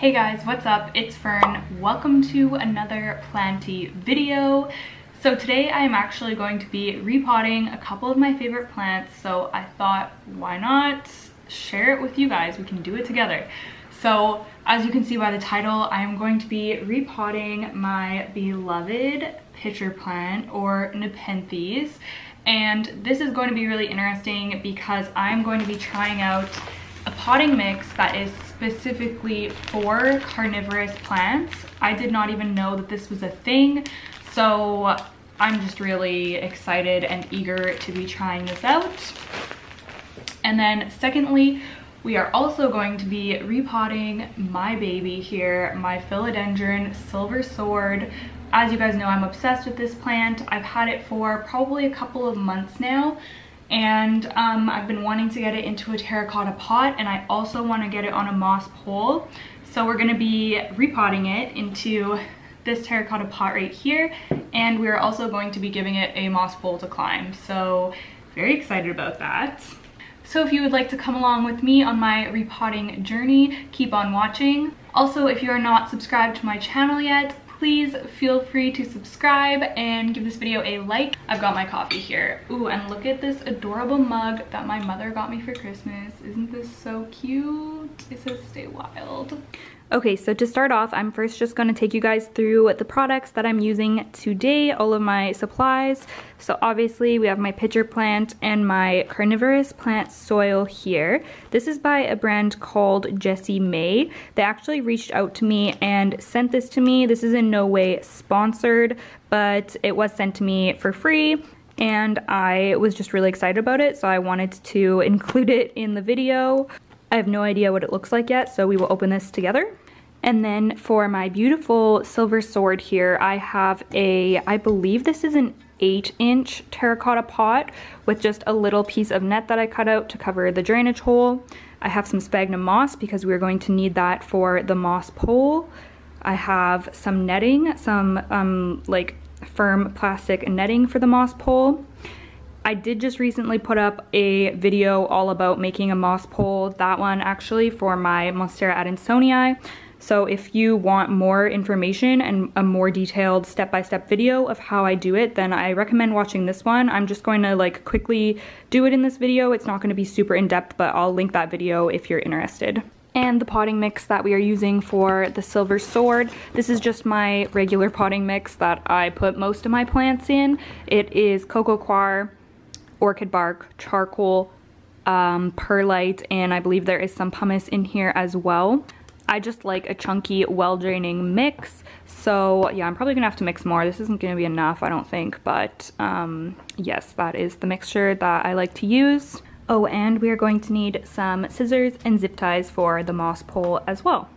Hey guys, what's up? It's Fern. Welcome to another planty video. So today I am actually going to be repotting a couple of my favorite plants, so I thought why not share it with you guys? We can do it together. So as you can see by the title, I am going to be repotting my beloved pitcher plant or Nepenthes. And this is going to be really interesting because I'm going to be trying out a potting mix that is specifically for carnivorous plants. I did not even know that this was a thing, so I'm just really excited and eager to be trying this out. And then secondly, we are also going to be repotting my baby here, my philodendron silver sword. As you guys know, I'm obsessed with this plant. I've had it for probably a couple of months now and um, I've been wanting to get it into a terracotta pot and I also want to get it on a moss pole. So we're going to be repotting it into this terracotta pot right here and we're also going to be giving it a moss pole to climb. So very excited about that. So if you would like to come along with me on my repotting journey, keep on watching. Also, if you are not subscribed to my channel yet, please feel free to subscribe and give this video a like. I've got my coffee here. Ooh, and look at this adorable mug that my mother got me for Christmas. Isn't this so cute? It says stay wild. Okay, so to start off, I'm first just gonna take you guys through the products that I'm using today, all of my supplies. So obviously we have my pitcher plant and my carnivorous plant soil here. This is by a brand called Jessi Mae. They actually reached out to me and sent this to me. This is in no way sponsored, but it was sent to me for free and I was just really excited about it, so I wanted to include it in the video. I have no idea what it looks like yet, so we will open this together. And then for my beautiful silver sword here, I have a, I believe this is an eight inch terracotta pot with just a little piece of net that I cut out to cover the drainage hole. I have some sphagnum moss because we're going to need that for the moss pole. I have some netting, some um, like firm plastic netting for the moss pole. I did just recently put up a video all about making a moss pole, that one actually for my Monstera adansonii. So if you want more information and a more detailed step-by-step -step video of how I do it, then I recommend watching this one. I'm just going to like quickly do it in this video. It's not going to be super in-depth, but I'll link that video if you're interested and the potting mix that we are using for the silver sword. This is just my regular potting mix that I put most of my plants in. It is coco coir, orchid bark, charcoal, um, perlite, and I believe there is some pumice in here as well. I just like a chunky, well-draining mix. So yeah, I'm probably gonna have to mix more. This isn't gonna be enough, I don't think, but um, yes, that is the mixture that I like to use. Oh, and we are going to need some scissors and zip ties for the moss pole as well.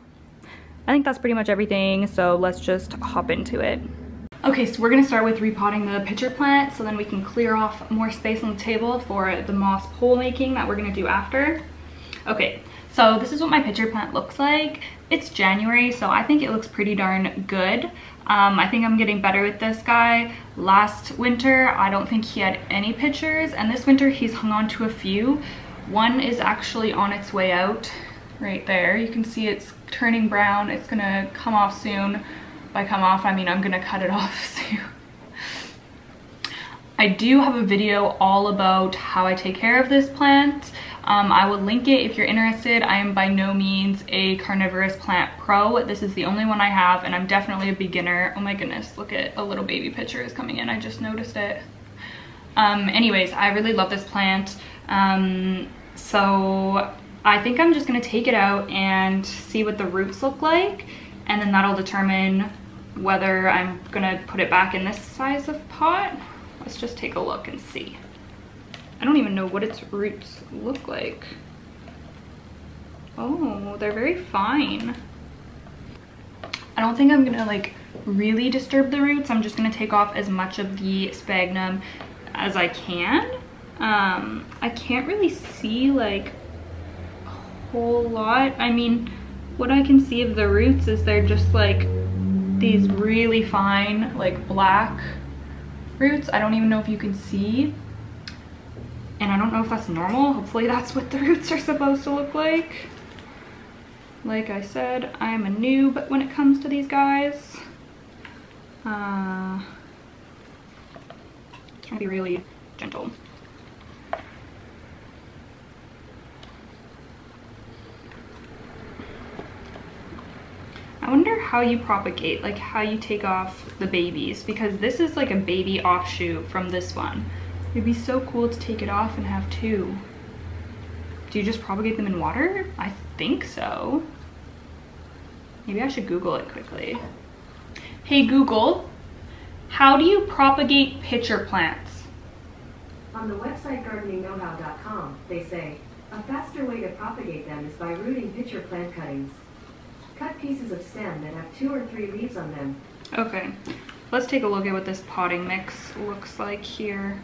I think that's pretty much everything, so let's just hop into it. Okay, so we're gonna start with repotting the pitcher plant so then we can clear off more space on the table for the moss pole making that we're gonna do after. Okay, so this is what my pitcher plant looks like. It's January, so I think it looks pretty darn good. Um, I think I'm getting better with this guy. Last winter, I don't think he had any pitchers, and this winter he's hung on to a few. One is actually on its way out right there. You can see it's turning brown. It's gonna come off soon by come off, I mean I'm gonna cut it off soon. I do have a video all about how I take care of this plant. Um, I will link it if you're interested. I am by no means a carnivorous plant pro. This is the only one I have and I'm definitely a beginner. Oh my goodness, look at a little baby pitcher is coming in. I just noticed it. Um, anyways, I really love this plant. Um, so I think I'm just gonna take it out and see what the roots look like and then that'll determine whether I'm gonna put it back in this size of pot. Let's just take a look and see. I don't even know what its roots look like. Oh, they're very fine. I don't think I'm gonna like really disturb the roots. I'm just gonna take off as much of the sphagnum as I can. Um, I can't really see like a whole lot. I mean, what I can see of the roots is they're just like these really fine like black roots. I don't even know if you can see. And I don't know if that's normal. Hopefully that's what the roots are supposed to look like. Like I said, I am a noob when it comes to these guys. Uh, trying to be really gentle. I wonder how you propagate, like how you take off the babies because this is like a baby offshoot from this one. It'd be so cool to take it off and have two. Do you just propagate them in water? I think so. Maybe I should Google it quickly. Hey Google, how do you propagate pitcher plants? On the website gardeningknowhow.com, they say, a faster way to propagate them is by rooting pitcher plant cuttings. Cut pieces of stem that have two or three leaves on them. Okay, let's take a look at what this potting mix looks like here.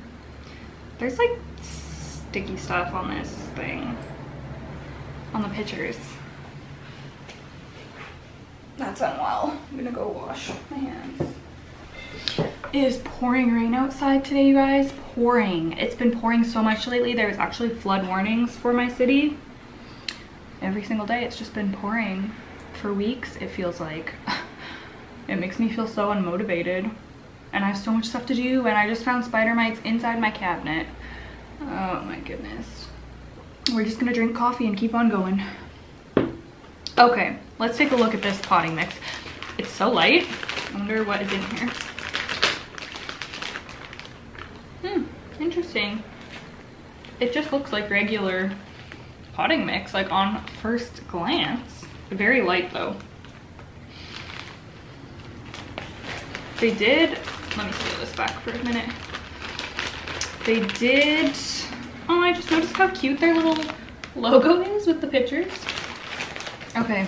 There's like sticky stuff on this thing, on the pictures. That's unwell. I'm gonna go wash my hands. It is pouring rain outside today, you guys. Pouring. It's been pouring so much lately. There's actually flood warnings for my city. Every single day, it's just been pouring for weeks, it feels like. it makes me feel so unmotivated. And I have so much stuff to do and I just found spider mites inside my cabinet. Oh my goodness. We're just gonna drink coffee and keep on going. Okay, let's take a look at this potting mix. It's so light. I wonder what is in here. Hmm, interesting. It just looks like regular potting mix, like on first glance. Very light though. They did, let me steal this back for a minute. They did, oh, I just noticed how cute their little logo is with the pictures. Okay.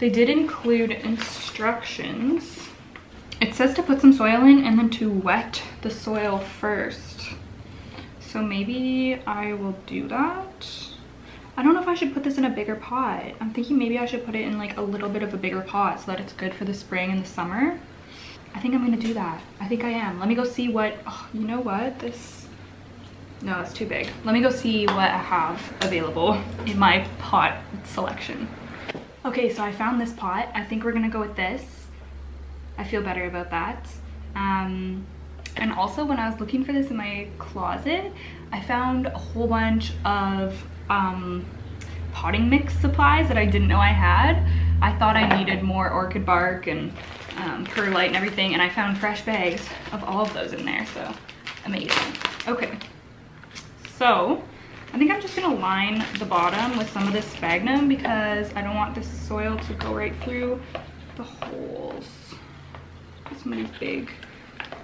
They did include instructions. It says to put some soil in and then to wet the soil first. So maybe I will do that. I don't know if I should put this in a bigger pot. I'm thinking maybe I should put it in like a little bit of a bigger pot so that it's good for the spring and the summer. I think I'm gonna do that. I think I am. Let me go see what, oh, you know what? This, no, it's too big. Let me go see what I have available in my pot selection. Okay, so I found this pot. I think we're gonna go with this. I feel better about that. Um, and also when I was looking for this in my closet, I found a whole bunch of um, potting mix supplies that I didn't know I had. I thought I needed more orchid bark and um, perlite and everything, and I found fresh bags of all of those in there, so amazing. Okay, so I think I'm just gonna line the bottom with some of this sphagnum because I don't want this soil to go right through the holes. Put some of these big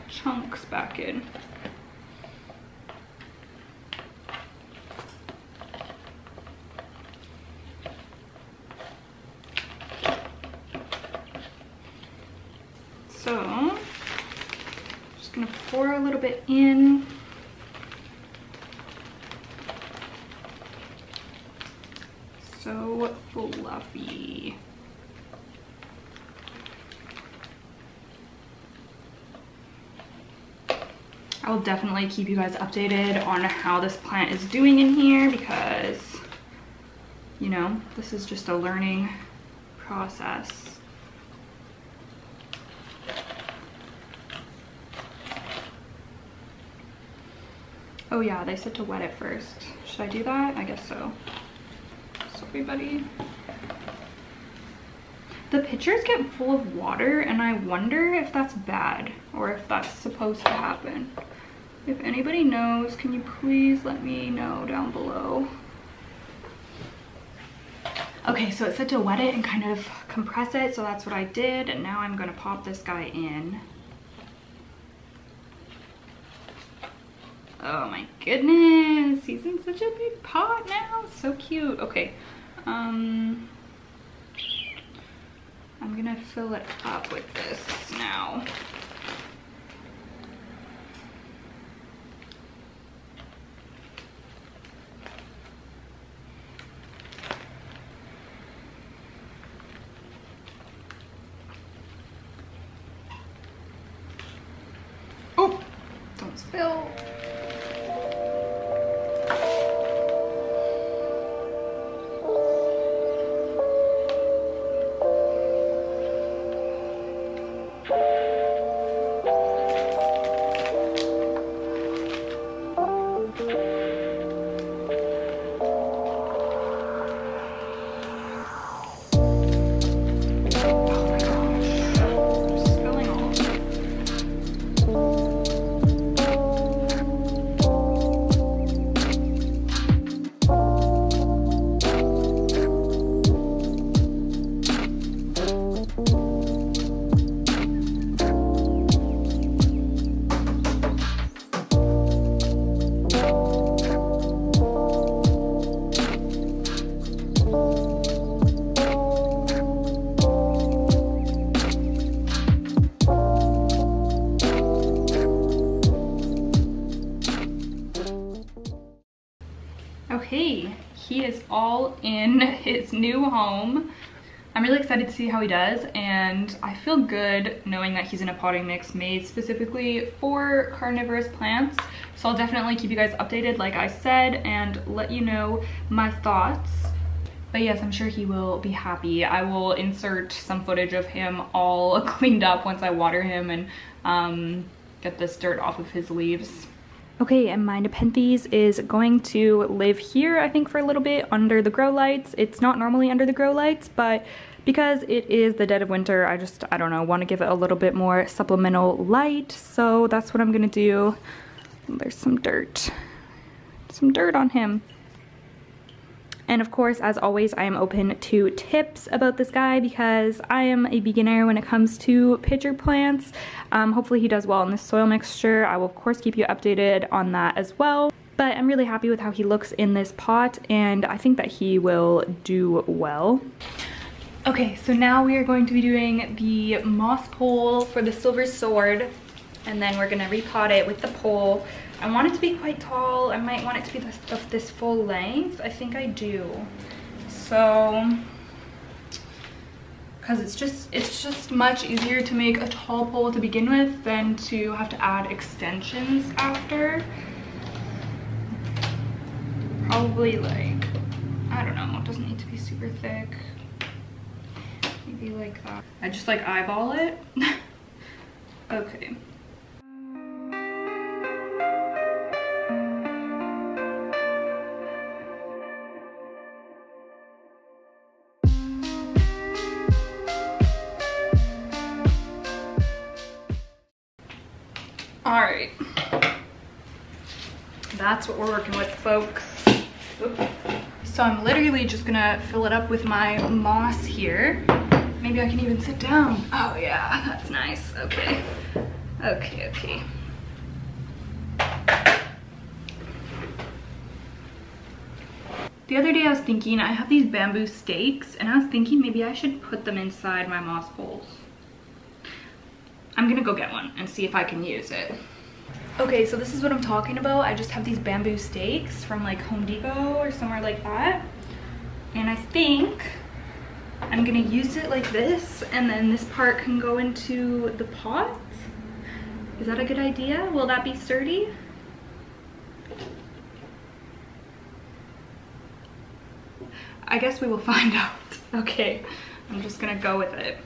chunks back in. So, just gonna pour a little bit in. So fluffy. I will definitely keep you guys updated on how this plant is doing in here because, you know, this is just a learning process. Oh yeah, they said to wet it first. Should I do that? I guess so. Sorry, buddy. The pitchers get full of water and I wonder if that's bad or if that's supposed to happen. If anybody knows, can you please let me know down below? Okay, so it said to wet it and kind of compress it, so that's what I did. And now I'm gonna pop this guy in. Oh my goodness, he's in such a big pot now. So cute. Okay, um, I'm gonna fill it up with this now. Excited to see how he does and I feel good knowing that he's in a potting mix made specifically for carnivorous plants. So I'll definitely keep you guys updated like I said and let you know my thoughts. But yes, I'm sure he will be happy. I will insert some footage of him all cleaned up once I water him and um, get this dirt off of his leaves. Okay, and my Nepenthes is going to live here, I think, for a little bit under the grow lights. It's not normally under the grow lights, but because it is the dead of winter, I just, I don't know, want to give it a little bit more supplemental light. So that's what I'm going to do. There's some dirt. Some dirt on him. And of course, as always, I am open to tips about this guy because I am a beginner when it comes to pitcher plants. Um, hopefully he does well in this soil mixture. I will of course keep you updated on that as well. But I'm really happy with how he looks in this pot and I think that he will do well. Okay, so now we are going to be doing the moss pole for the silver sword and then we're gonna repot it with the pole I want it to be quite tall. I might want it to be this, of this full length. I think I do. So, because it's just, it's just much easier to make a tall pole to begin with than to have to add extensions after. Probably like, I don't know, doesn't like that. I just like eyeball it. okay. All right. That's what we're working with, folks. So I'm literally just gonna fill it up with my moss here. Maybe I can even sit down. Oh yeah, that's nice. Okay. Okay, okay. The other day I was thinking, I have these bamboo stakes and I was thinking maybe I should put them inside my moss poles. I'm gonna go get one and see if I can use it. Okay, so this is what I'm talking about. I just have these bamboo stakes from like Home Depot or somewhere like that. And I think I'm gonna use it like this and then this part can go into the pot. Is that a good idea? Will that be sturdy? I guess we will find out. Okay, I'm just gonna go with it.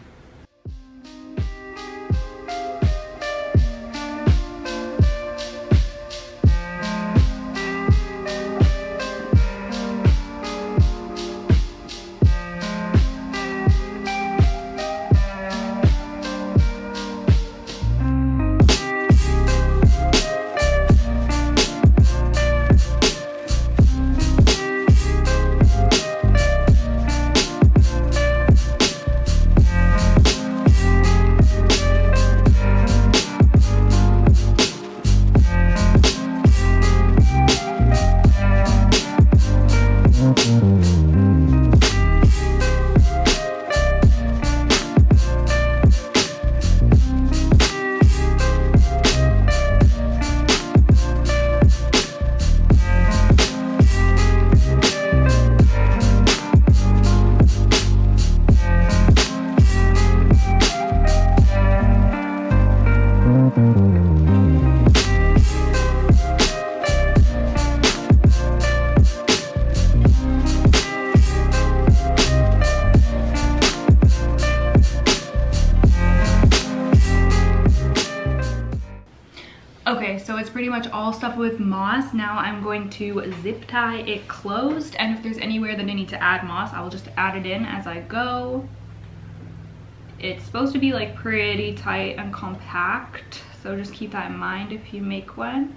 Okay, so it's pretty much all stuff with moss. Now I'm going to zip tie it closed, and if there's anywhere that I need to add moss, I will just add it in as I go. It's supposed to be like pretty tight and compact, so just keep that in mind if you make one.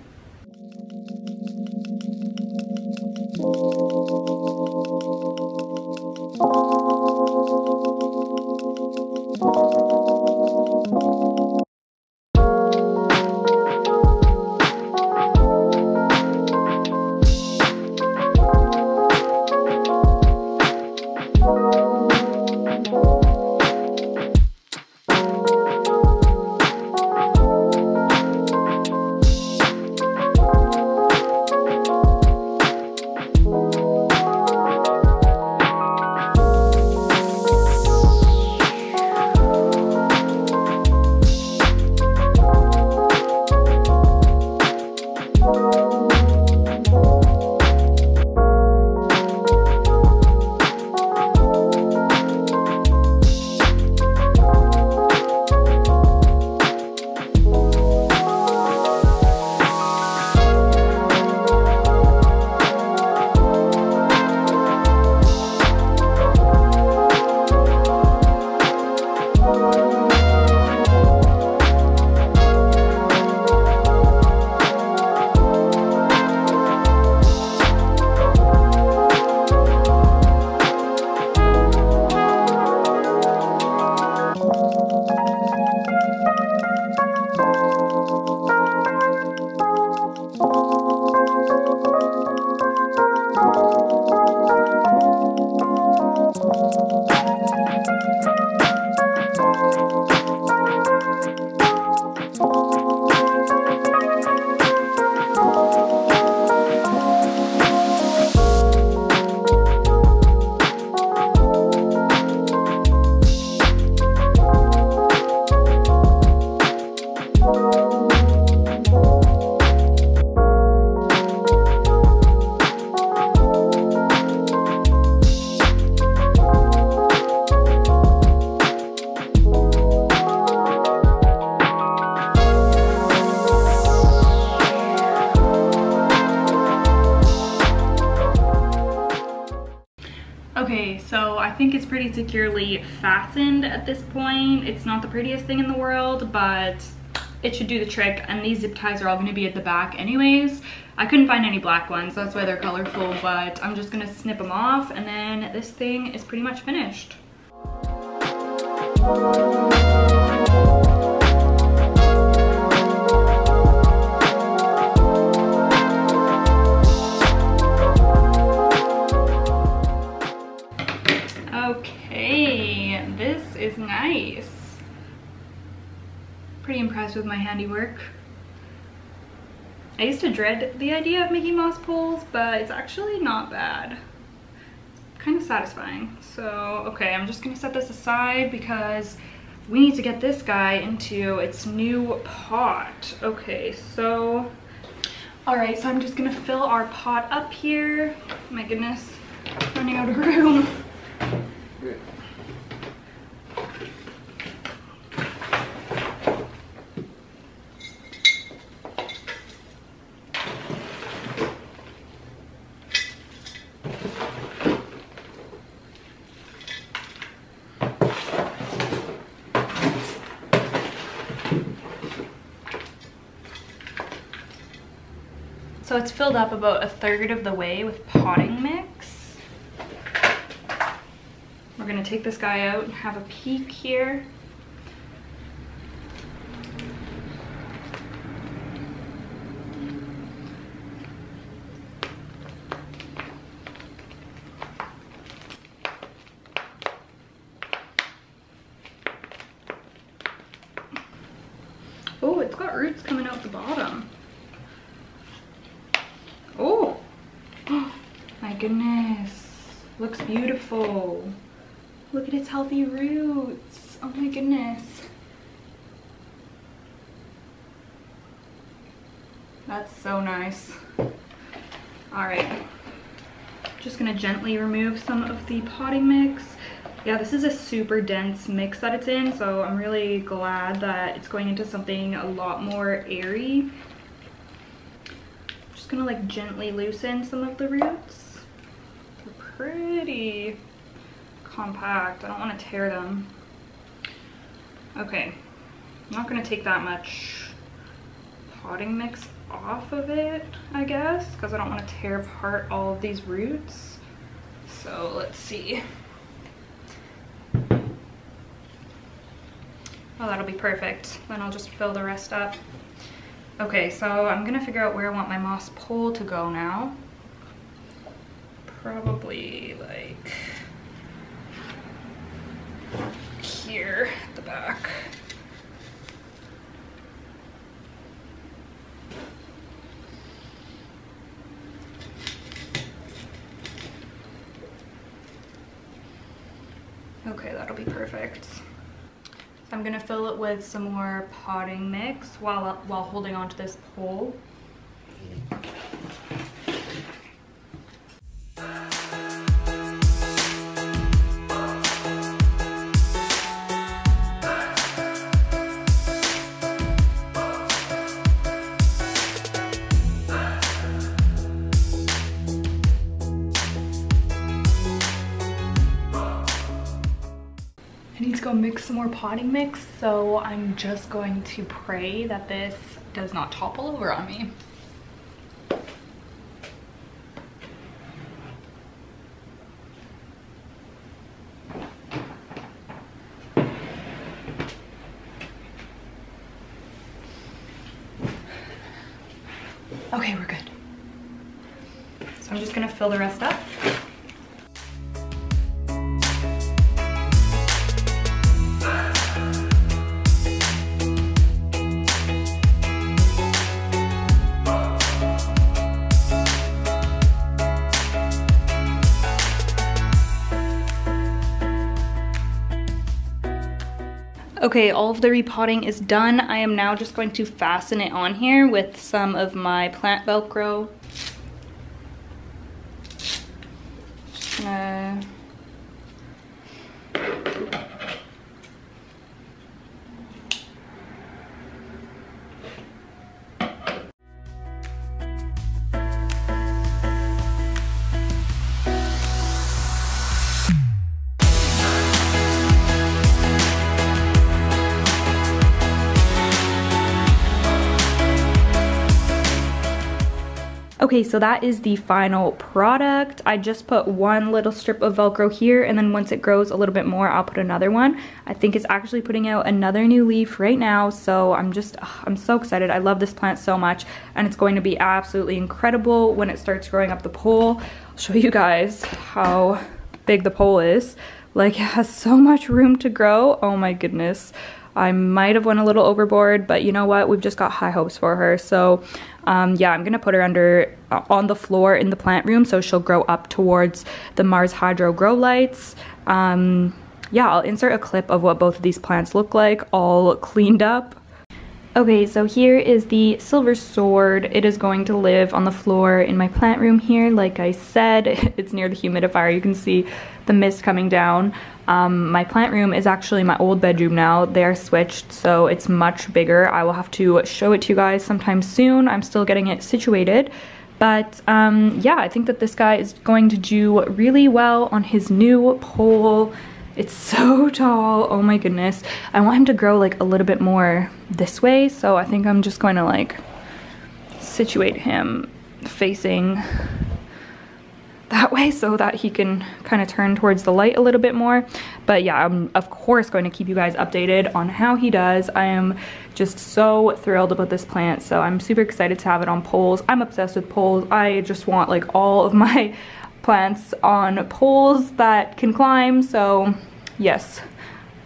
Securely fastened at this point. It's not the prettiest thing in the world, but it should do the trick. And these zip ties are all gonna be at the back anyways. I couldn't find any black ones, that's why they're colorful, but I'm just gonna snip them off and then this thing is pretty much finished. Is nice. Pretty impressed with my handiwork. I used to dread the idea of making moss poles, but it's actually not bad. Kind of satisfying. So, okay, I'm just gonna set this aside because we need to get this guy into its new pot. Okay, so, all right, so I'm just gonna fill our pot up here. My goodness, running out of room. So it's filled up about a third of the way with potting mix. We're gonna take this guy out and have a peek here. Oh, it's got roots coming out the bottom. Oh, my goodness. Looks beautiful. Look at its healthy roots. Oh my goodness. That's so nice. All right, just gonna gently remove some of the potting mix. Yeah, this is a super dense mix that it's in, so I'm really glad that it's going into something a lot more airy just gonna like gently loosen some of the roots. They're pretty compact. I don't want to tear them. Okay, I'm not gonna take that much potting mix off of it, I guess, because I don't want to tear apart all of these roots. So let's see. Oh, that'll be perfect. Then I'll just fill the rest up. Okay, so I'm gonna figure out where I want my moss pole to go now. Probably like here at the back. Okay, that'll be perfect. So I'm gonna fill it with some more potting mix while, while holding onto this pole. Mm-hmm. Mix some more potting mix, so I'm just going to pray that this does not topple over on me. Okay, all of the repotting is done. I am now just going to fasten it on here with some of my plant Velcro. Just Okay, so that is the final product. I just put one little strip of Velcro here and then once it grows a little bit more, I'll put another one. I think it's actually putting out another new leaf right now, so I'm just, ugh, I'm so excited. I love this plant so much and it's going to be absolutely incredible when it starts growing up the pole. I'll show you guys how big the pole is. Like it has so much room to grow. Oh my goodness. I might have went a little overboard, but you know what? We've just got high hopes for her. So um, yeah, I'm gonna put her under uh, on the floor in the plant room so she'll grow up towards the Mars Hydro grow lights. Um, yeah, I'll insert a clip of what both of these plants look like, all cleaned up. Okay, so here is the silver sword. It is going to live on the floor in my plant room here. Like I said, it's near the humidifier. You can see the mist coming down. Um, my plant room is actually my old bedroom now. They're switched, so it's much bigger. I will have to show it to you guys sometime soon. I'm still getting it situated. But um, yeah, I think that this guy is going to do really well on his new pole. It's so tall. Oh my goodness. I want him to grow like a little bit more this way. So I think I'm just going to like situate him facing that way so that he can kind of turn towards the light a little bit more. But yeah, I'm of course going to keep you guys updated on how he does. I am just so thrilled about this plant. So I'm super excited to have it on poles. I'm obsessed with poles. I just want like all of my plants on poles that can climb. So yes,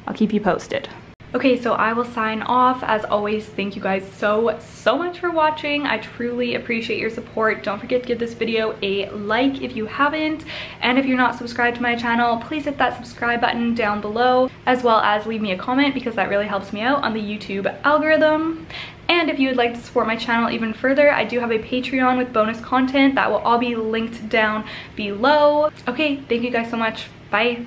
I'll keep you posted. Okay, so I will sign off. As always, thank you guys so, so much for watching. I truly appreciate your support. Don't forget to give this video a like if you haven't. And if you're not subscribed to my channel, please hit that subscribe button down below, as well as leave me a comment because that really helps me out on the YouTube algorithm. And if you would like to support my channel even further, I do have a Patreon with bonus content that will all be linked down below. Okay, thank you guys so much. Bye.